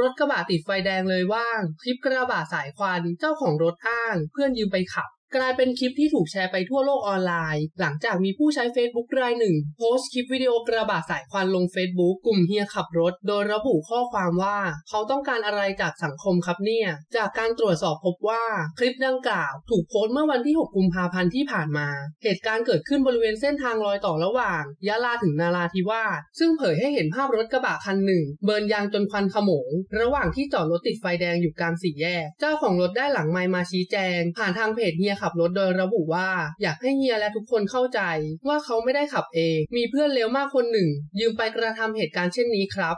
รถกระบะติดไฟแดงเลยว่าง คลิปกระบะสายควัน เจ้าของรถอ้าง เพื่อนยืมไปขับ กลายเป็นคลิปที่ถูกแชร์ไปทั่วโลกออนไลน์ หลังจากมีผู้ใช้ Facebook รายหนึ่ง โพสต์คลิปวิดีโอกระบะสายควันลง Facebook กลุ่มเฮียขับรถ โดยระบุข้อความว่า เขาต้องการอะไรจากสังคมครับเนี่ย จากการตรวจสอบพบว่าคลิปดังกล่าวถูกโพสต์เมื่อวันที่ 6 กุมภาพันธ์ที่ผ่านมา เหตุการณ์เกิดขึ้นบริเวณเส้นทางรอยต่อระหว่างยะลาถึงนาราธิวาสซึ่งเผยให้เห็นภาพรถกระบะคันหนึ่ง เบิร์นยางจนควันขโมง ระหว่างที่จอดรถติดไฟแดงอยู่กลางสี่แยก เจ้าของรถได้หลังไมมาชี้แจง ผ่านทางเพจเฮียขับรถโดยระบุว่า อยากให้เฮียและทุกคนเข้าใจ ว่าเขาไม่ได้ขับเอง มีเพื่อนเลวมากคนหนึ่ง ยืมไปกระทำเหตุการณ์เช่นนี้ครับ